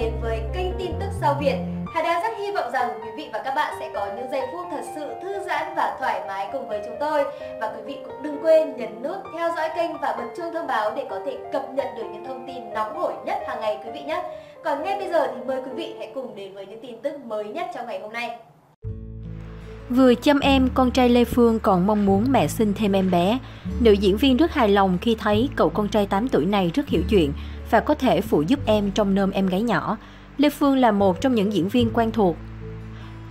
đến với kênh tin tức sao Việt. Hà Đa rất hy vọng rằng quý vị và các bạn sẽ có những giây phút thật sự thư giãn và thoải mái cùng với chúng tôi. Và quý vị cũng đừng quên nhấn nút theo dõi kênh và bật chuông thông báo để có thể cập nhật được những thông tin nóng hổi nhất hàng ngày quý vị nhé. Còn ngay bây giờ thì mời quý vị hãy cùng đến với những tin tức mới nhất trong ngày hôm nay. Vừa chăm em, con trai Lê Phương còn mong muốn mẹ sinh thêm em bé. Nữ diễn viên rất hài lòng khi thấy cậu con trai 8 tuổi này rất hiểu chuyện và có thể phụ giúp em trong nôm em gái nhỏ. Lê Phương là một trong những diễn viên quen thuộc.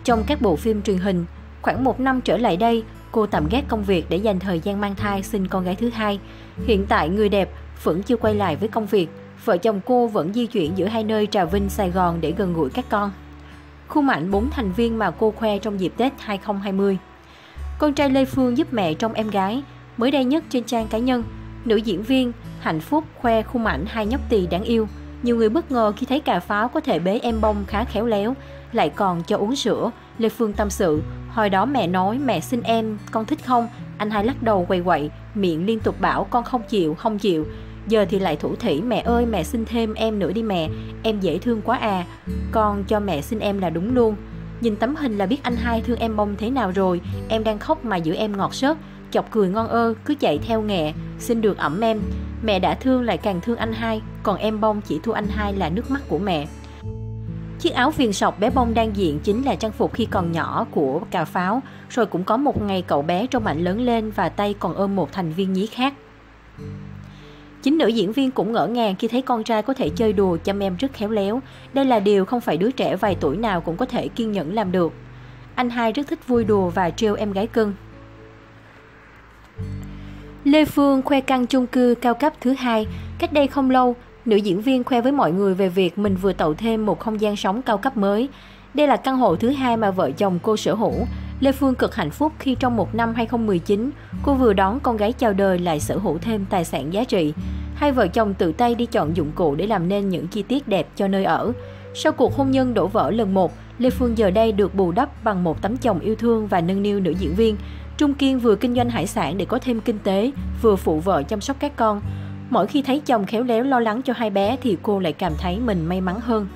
Trong các bộ phim truyền hình, khoảng một năm trở lại đây, cô tạm gác công việc để dành thời gian mang thai sinh con gái thứ hai. Hiện tại người đẹp vẫn chưa quay lại với công việc, vợ chồng cô vẫn di chuyển giữa hai nơi Trà Vinh, Sài Gòn để gần gũi các con. Khu mạnh 4 thành viên mà cô khoe trong dịp Tết 2020. Con trai Lê Phương giúp mẹ trong em gái. Mới đây nhất trên trang cá nhân, nữ diễn viên Hạnh Phúc khoe khung ảnh hai nhóc tỳ đáng yêu. Nhiều người bất ngờ khi thấy cà pháo có thể bế em bông khá khéo léo, lại còn cho uống sữa. Lê Phương tâm sự, hồi đó mẹ nói mẹ xin em, con thích không? Anh hai lắc đầu quay quậy, miệng liên tục bảo con không chịu, không chịu. Giờ thì lại thủ thỉ mẹ ơi mẹ xin thêm em nữa đi mẹ, em dễ thương quá à, con cho mẹ xin em là đúng luôn. Nhìn tấm hình là biết anh hai thương em bông thế nào rồi, em đang khóc mà giữ em ngọt sớt, chọc cười ngon ơ, cứ chạy theo nghẹ, xin được ẩm em. Mẹ đã thương lại càng thương anh hai, còn em bông chỉ thua anh hai là nước mắt của mẹ. Chiếc áo viền sọc bé bông đang diện chính là trang phục khi còn nhỏ của cà pháo, rồi cũng có một ngày cậu bé trong ảnh lớn lên và tay còn ôm một thành viên nhí khác. Chính nữ diễn viên cũng ngỡ ngàng khi thấy con trai có thể chơi đùa chăm em rất khéo léo. Đây là điều không phải đứa trẻ vài tuổi nào cũng có thể kiên nhẫn làm được. Anh hai rất thích vui đùa và trêu em gái cưng. Lê Phương khoe căn chung cư cao cấp thứ hai. Cách đây không lâu, nữ diễn viên khoe với mọi người về việc mình vừa tậu thêm một không gian sống cao cấp mới. Đây là căn hộ thứ hai mà vợ chồng cô sở hữu. Lê Phương cực hạnh phúc khi trong một năm 2019, cô vừa đón con gái chào đời lại sở hữu thêm tài sản giá trị. Hai vợ chồng tự tay đi chọn dụng cụ để làm nên những chi tiết đẹp cho nơi ở. Sau cuộc hôn nhân đổ vỡ lần một, Lê Phương giờ đây được bù đắp bằng một tấm chồng yêu thương và nâng niu nữ diễn viên. Trung Kiên vừa kinh doanh hải sản để có thêm kinh tế, vừa phụ vợ chăm sóc các con. Mỗi khi thấy chồng khéo léo lo lắng cho hai bé thì cô lại cảm thấy mình may mắn hơn.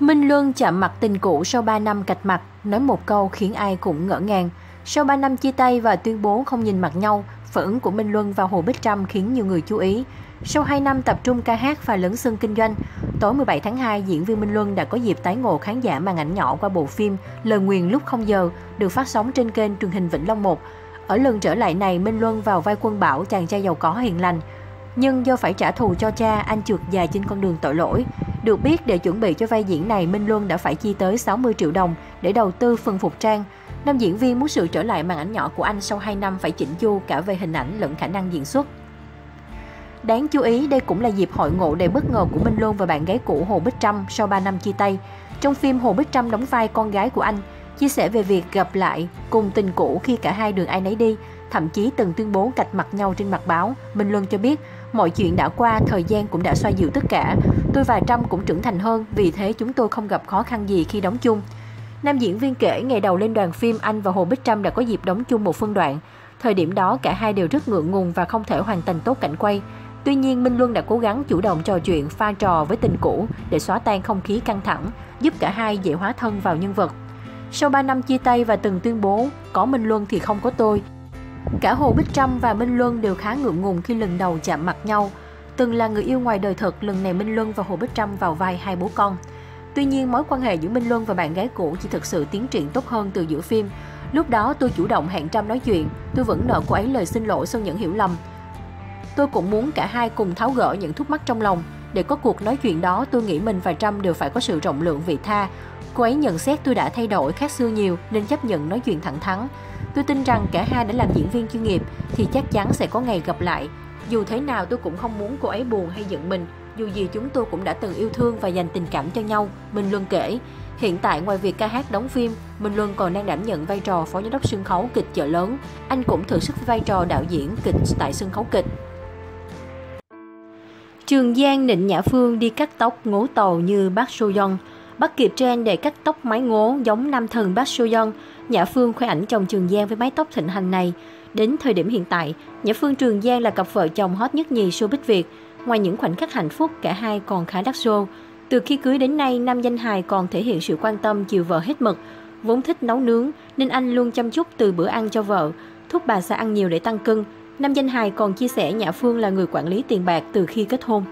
Minh Luân chạm mặt tình cũ sau 3 năm cạch mặt, nói một câu khiến ai cũng ngỡ ngàng. Sau 3 năm chia tay và tuyên bố không nhìn mặt nhau, phản ứng của Minh Luân và Hồ Bích Trâm khiến nhiều người chú ý. Sau 2 năm tập trung ca hát và lấn sân kinh doanh, tối 17 tháng 2, diễn viên Minh Luân đã có dịp tái ngộ khán giả màn ảnh nhỏ qua bộ phim Lời Nguyền lúc không giờ được phát sóng trên kênh truyền hình Vĩnh Long 1. Ở lần trở lại này, Minh Luân vào vai quân bảo chàng trai giàu có hiền lành. Nhưng do phải trả thù cho cha, anh trượt dài trên con đường tội lỗi. Được biết, để chuẩn bị cho vai diễn này, Minh Luân đã phải chi tới 60 triệu đồng để đầu tư phần phục trang. Nam diễn viên muốn sự trở lại màn ảnh nhỏ của anh sau 2 năm phải chỉnh chu cả về hình ảnh lẫn khả năng diễn xuất. Đáng chú ý, đây cũng là dịp hội ngộ đầy bất ngờ của Minh Luân và bạn gái cũ Hồ Bích Trâm sau 3 năm chia tay. Trong phim, Hồ Bích Trâm đóng vai con gái của anh, chia sẻ về việc gặp lại cùng tình cũ khi cả hai đường ai nấy đi, thậm chí từng tuyên bố cạch mặt nhau trên mặt báo. Minh Luân cho biết, mọi chuyện đã qua, thời gian cũng đã xoa dịu tất cả. Tôi và Trâm cũng trưởng thành hơn, vì thế chúng tôi không gặp khó khăn gì khi đóng chung. Nam diễn viên kể ngày đầu lên đoàn phim anh và Hồ Bích Trâm đã có dịp đóng chung một phân đoạn. Thời điểm đó cả hai đều rất ngượng ngùng và không thể hoàn thành tốt cảnh quay. Tuy nhiên Minh Luân đã cố gắng chủ động trò chuyện pha trò với tình cũ để xóa tan không khí căng thẳng, giúp cả hai dễ hóa thân vào nhân vật. Sau 3 năm chia tay và từng tuyên bố có Minh Luân thì không có tôi, cả Hồ Bích Trâm và Minh Luân đều khá ngượng ngùng khi lần đầu chạm mặt nhau. Từng là người yêu ngoài đời thật, lần này Minh Luân và Hồ Bích Trâm vào vai hai bố con. Tuy nhiên, mối quan hệ giữa Minh Luân và bạn gái cũ chỉ thực sự tiến triển tốt hơn từ giữa phim. Lúc đó tôi chủ động hẹn Trâm nói chuyện, tôi vẫn nợ cô ấy lời xin lỗi sau những hiểu lầm. Tôi cũng muốn cả hai cùng tháo gỡ những thúc mắc trong lòng. Để có cuộc nói chuyện đó, tôi nghĩ mình và Trâm đều phải có sự rộng lượng vị tha. Cô ấy nhận xét tôi đã thay đổi khác xưa nhiều nên chấp nhận nói chuyện thẳng thắn. Tôi tin rằng cả hai đã làm diễn viên chuyên nghiệp thì chắc chắn sẽ có ngày gặp lại. Dù thế nào tôi cũng không muốn cô ấy buồn hay giận mình, dù gì chúng tôi cũng đã từng yêu thương và dành tình cảm cho nhau, Minh Luân kể. Hiện tại ngoài việc ca hát đóng phim, Minh Luân còn đang đảm nhận vai trò phó giám đốc sân khấu kịch chợ lớn. Anh cũng thử sức với vai trò đạo diễn kịch tại sân khấu kịch. Trường Giang nịnh Nhã Phương đi cắt tóc ngố tàu như bác Sô Dân. Bắt kịp trend để cắt tóc mái ngố giống nam thần bác Sô Dân. Nhã Phương khoe ảnh chồng Trường Giang với mái tóc thịnh hành này. Đến thời điểm hiện tại, Nhã Phương Trường Giang là cặp vợ chồng hot nhất nhì showbiz Việt. Ngoài những khoảnh khắc hạnh phúc, cả hai còn khá đắt xô. Từ khi cưới đến nay, nam danh hài còn thể hiện sự quan tâm chiều vợ hết mực. Vốn thích nấu nướng nên anh luôn chăm chút từ bữa ăn cho vợ, thúc bà sẽ ăn nhiều để tăng cân. Nam danh hài còn chia sẻ Nhã Phương là người quản lý tiền bạc từ khi kết hôn.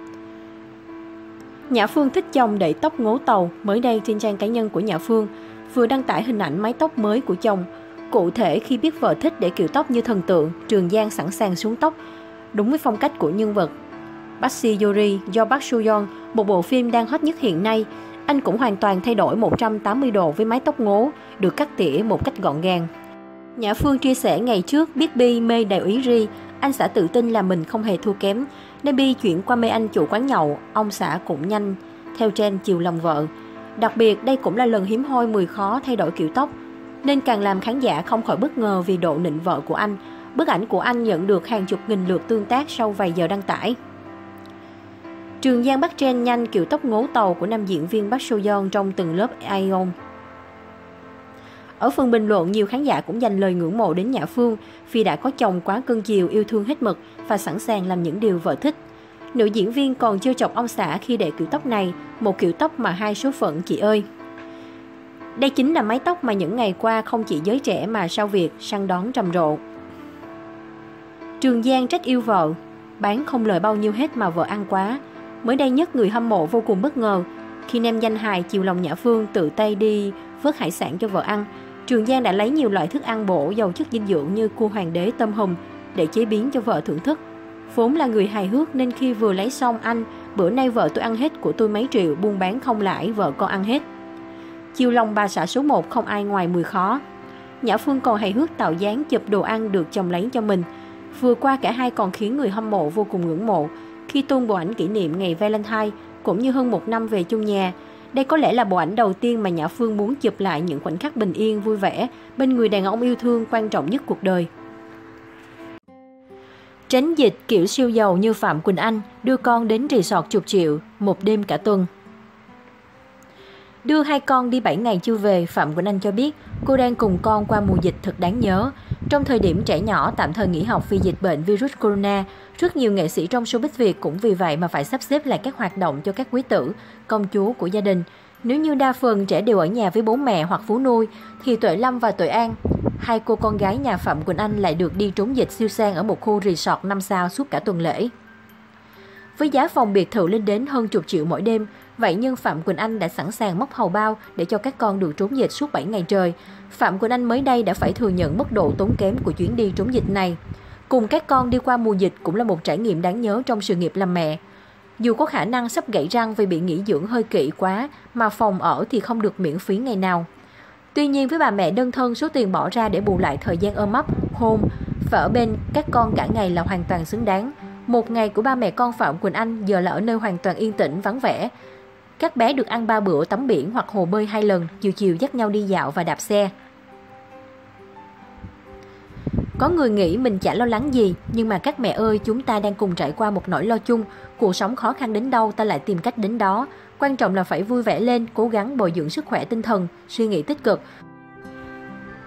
Nhã Phương thích chồng để tóc ngố tàu, mới đây trên trang cá nhân của Nhã Phương vừa đăng tải hình ảnh mái tóc mới của chồng. Cụ thể khi biết vợ thích để kiểu tóc như thần tượng, Trường Giang sẵn sàng xuống tóc, đúng với phong cách của nhân vật. Baxi Yuri do Park Soo Yeon, một bộ phim đang hot nhất hiện nay, anh cũng hoàn toàn thay đổi 180 độ với mái tóc ngố, được cắt tỉa một cách gọn gàng. Nhã Phương chia sẻ ngày trước biết Bi mê đại úy Ri, anh xã tự tin là mình không hề thua kém, nên Bi chuyển qua mê anh chủ quán nhậu, ông xã cũng nhanh, theo trend chiều lòng vợ. Đặc biệt đây cũng là lần hiếm hoi 10 khó thay đổi kiểu tóc, nên càng làm khán giả không khỏi bất ngờ vì độ nịnh vợ của anh. Bức ảnh của anh nhận được hàng chục nghìn lượt tương tác sau vài giờ đăng tải. Trường Giang bắt trend nhanh kiểu tóc ngố tàu của nam diễn viên Park Seo Yeon trong từng lớp Aeon. Ở phần bình luận, nhiều khán giả cũng dành lời ngưỡng mộ đến Nhã Phương vì đã có chồng quá cưng chiều, yêu thương hết mực và sẵn sàng làm những điều vợ thích. Nữ diễn viên còn chưa chọc ông xã khi để kiểu tóc này, một kiểu tóc mà hai số phận chị ơi. Đây chính là mái tóc mà những ngày qua không chỉ giới trẻ mà sau việc săn đón trầm rộ. Trường Giang trách yêu vợ, bán không lời bao nhiêu hết mà vợ ăn quá. Mới đây nhất người hâm mộ vô cùng bất ngờ khi nem danh hài chiều lòng Nhã Phương tự tay đi vớt hải sản cho vợ ăn. Trường Giang đã lấy nhiều loại thức ăn bổ giàu chất dinh dưỡng như cua hoàng đế tôm hùm để chế biến cho vợ thưởng thức. Vốn là người hài hước nên khi vừa lấy xong anh, bữa nay vợ tôi ăn hết của tôi mấy triệu, buôn bán không lãi, vợ con ăn hết. Chiêu lòng bà xã số 1 không ai ngoài 10 khó. Nhã Phương còn hài hước tạo dáng chụp đồ ăn được chồng lấy cho mình. Vừa qua cả hai còn khiến người hâm mộ vô cùng ngưỡng mộ khi tung bộ ảnh kỷ niệm ngày Valentine cũng như hơn một năm về chung nhà. Đây có lẽ là bộ ảnh đầu tiên mà Nhã Phương muốn chụp lại những khoảnh khắc bình yên, vui vẻ bên người đàn ông yêu thương quan trọng nhất cuộc đời. Tránh dịch kiểu siêu giàu như Phạm Quỳnh Anh đưa con đến resort chục triệu, một đêm cả tuần. Đưa hai con đi 7 ngày chưa về, Phạm Quỳnh Anh cho biết cô đang cùng con qua mùa dịch thật đáng nhớ. Trong thời điểm trẻ nhỏ tạm thời nghỉ học vì dịch bệnh virus corona, rất nhiều nghệ sĩ trong showbiz Việt cũng vì vậy mà phải sắp xếp lại các hoạt động cho các quý tử, công chúa của gia đình. Nếu như đa phần trẻ đều ở nhà với bố mẹ hoặc phú nuôi, thì Tuệ Lâm và Tuệ An, hai cô con gái nhà Phạm Quỳnh Anh lại được đi trốn dịch siêu sang ở một khu resort 5 sao suốt cả tuần lễ. Với giá phòng biệt thự lên đến hơn chục triệu mỗi đêm, vậy nhưng Phạm Quỳnh Anh đã sẵn sàng móc hầu bao để cho các con được trốn dịch suốt 7 ngày trời. Phạm Quỳnh Anh mới đây đã phải thừa nhận mức độ tốn kém của chuyến đi trốn dịch này. Cùng các con đi qua mùa dịch cũng là một trải nghiệm đáng nhớ trong sự nghiệp làm mẹ. Dù có khả năng sắp gãy răng vì bị nghỉ dưỡng hơi kỹ quá, mà phòng ở thì không được miễn phí ngày nào. Tuy nhiên với bà mẹ đơn thân số tiền bỏ ra để bù lại thời gian ôm ấp, hôn, và ở bên các con cả ngày là hoàn toàn xứng đáng. Một ngày của ba mẹ con Phạm Quỳnh Anh giờ là ở nơi hoàn toàn yên tĩnh, vắng vẻ. Các bé được ăn ba bữa tắm biển hoặc hồ bơi hai lần, chiều chiều dắt nhau đi dạo và đạp xe. Có người nghĩ mình chả lo lắng gì, nhưng mà các mẹ ơi, chúng ta đang cùng trải qua một nỗi lo chung. Cuộc sống khó khăn đến đâu ta lại tìm cách đến đó. Quan trọng là phải vui vẻ lên, cố gắng bồi dưỡng sức khỏe tinh thần, suy nghĩ tích cực.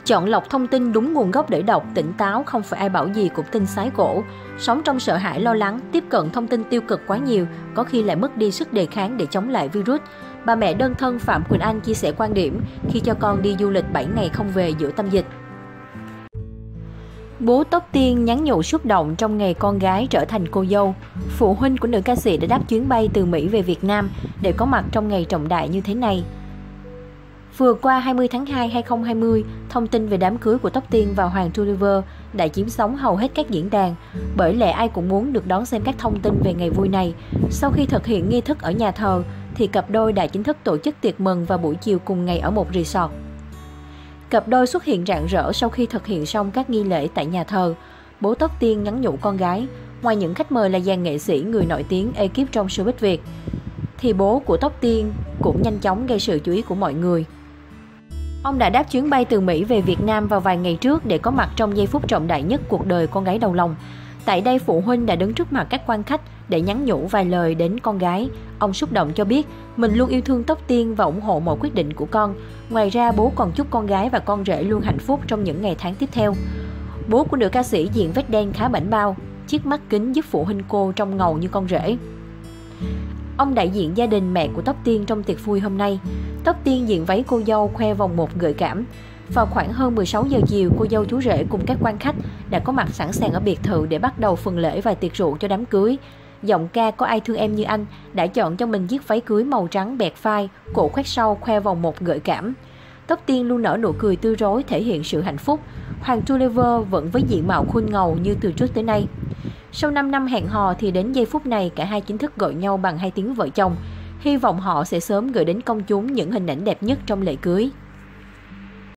Chọn lọc thông tin đúng nguồn gốc để đọc, tỉnh táo, không phải ai bảo gì cũng tin sái cổ. Sống trong sợ hãi lo lắng, tiếp cận thông tin tiêu cực quá nhiều, có khi lại mất đi sức đề kháng để chống lại virus. Bà mẹ đơn thân Phạm Quỳnh Anh chia sẻ quan điểm khi cho con đi du lịch 7 ngày không về giữa tâm dịch. Bố Tóc Tiên nhắn nhủ xúc động trong ngày con gái trở thành cô dâu. Phụ huynh của nữ ca sĩ đã đáp chuyến bay từ Mỹ về Việt Nam để có mặt trong ngày trọng đại như thế này. Vừa qua 20 tháng 2 2020, thông tin về đám cưới của Tóc Tiên và Hoàng Tulliver đã chiếm sóng hầu hết các diễn đàn, bởi lẽ ai cũng muốn được đón xem các thông tin về ngày vui này. Sau khi thực hiện nghi thức ở nhà thờ, thì cặp đôi đã chính thức tổ chức tiệc mừng vào buổi chiều cùng ngày ở một resort. Cặp đôi xuất hiện rạng rỡ sau khi thực hiện xong các nghi lễ tại nhà thờ. Bố Tóc Tiên nhắn nhủ con gái, ngoài những khách mời là dàn nghệ sĩ người nổi tiếng ekip trong showbiz Việt, thì bố của Tóc Tiên cũng nhanh chóng gây sự chú ý của mọi người. Ông đã đáp chuyến bay từ Mỹ về Việt Nam vào vài ngày trước để có mặt trong giây phút trọng đại nhất cuộc đời con gái đầu lòng. Tại đây, phụ huynh đã đứng trước mặt các quan khách để nhắn nhủ vài lời đến con gái. Ông xúc động cho biết mình luôn yêu thương Tóc Tiên và ủng hộ mọi quyết định của con. Ngoài ra, bố còn chúc con gái và con rể luôn hạnh phúc trong những ngày tháng tiếp theo. Bố của nữ ca sĩ diện vết đen khá bảnh bao, chiếc mắt kính giúp phụ huynh cô trông ngầu như con rể. Ông đại diện gia đình mẹ của Tóc Tiên trong tiệc vui hôm nay. Tóc Tiên diện váy cô dâu khoe vòng một gợi cảm. Vào khoảng hơn 16 giờ chiều, cô dâu chú rể cùng các quan khách đã có mặt sẵn sàng ở biệt thự để bắt đầu phần lễ và tiệc rượu cho đám cưới. Giọng ca có ai thương em như anh đã chọn cho mình chiếc váy cưới màu trắng bẹt phai, cổ khoét sau khoe vòng một gợi cảm. Tóc Tiên luôn nở nụ cười tươi rối thể hiện sự hạnh phúc. Hoàng Tulliver vẫn với diện mạo khuôn ngầu như từ trước tới nay. Sau 5 năm hẹn hò thì đến giây phút này cả hai chính thức gọi nhau bằng hai tiếng vợ chồng. Hy vọng họ sẽ sớm gửi đến công chúng những hình ảnh đẹp nhất trong lễ cưới.